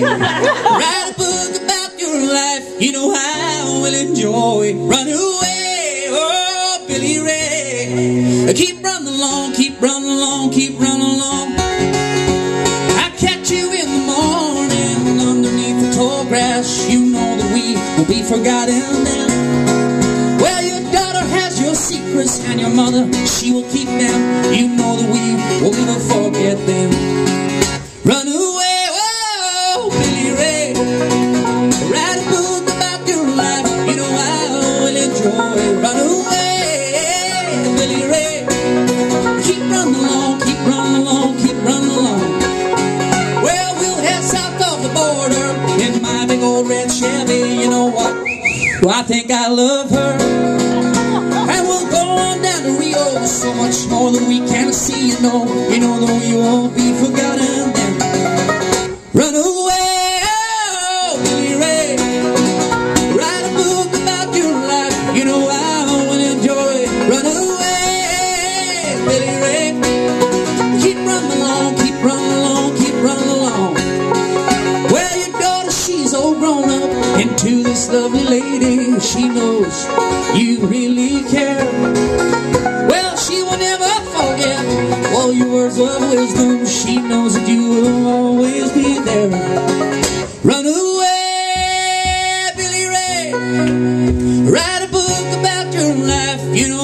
Write a book about your life, you know I will enjoy. Run away, oh Billy Ray. Keep running along, keep running along, keep running along. I catch you in the morning underneath the tall grass. You know that we will be forgotten then. Well, your daughter has your secrets, and your mother, she will keep them. You know that we Chevy. You know what? Well, I think I love her. And we'll go on down to Rio, so much more than we can see. You know, you know that we won't be forgotten lovely lady, she knows you really care. Well, she will never forget all your words of wisdom. She knows that you will always be there. Run away, Billy Ray. Write a book about your life. You know